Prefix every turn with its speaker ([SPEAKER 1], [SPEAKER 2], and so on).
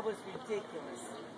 [SPEAKER 1] That was ridiculous.